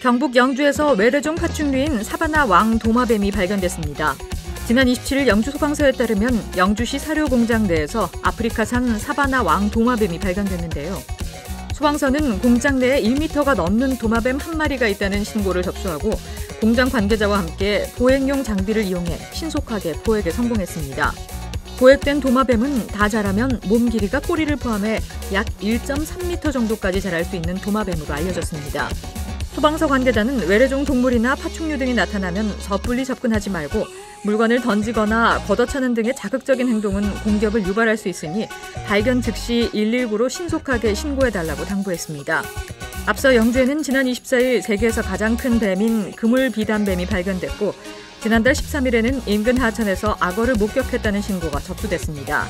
경북 영주에서 외래종 파충류인 사바나 왕 도마뱀이 발견됐습니다. 지난 27일 영주 소방서에 따르면 영주시 사료 공장 내에서 아프리카산 사바나 왕 도마뱀이 발견됐는데요. 소방서는 공장 내에 1m가 넘는 도마뱀 한 마리가 있다는 신고를 접수하고 공장 관계자와 함께 보행용 장비를 이용해 신속하게 포획에 성공했습니다. 포획된 도마뱀은 다 자라면 몸 길이가 꼬리를 포함해 약 1.3m 정도까지 자랄 수 있는 도마뱀으로 알려졌습니다. 소방서 관계자는 외래종 동물이나 파충류 등이 나타나면 섣불리 접근하지 말고 물건을 던지거나 걷어차는 등의 자극적인 행동은 공격을 유발할 수 있으니 발견 즉시 119로 신속하게 신고해달라고 당부했습니다. 앞서 영주에는 지난 24일 세계에서 가장 큰 뱀인 그물 비단뱀이 발견됐고 지난달 13일에는 인근 하천에서 악어를 목격했다는 신고가 접수됐습니다.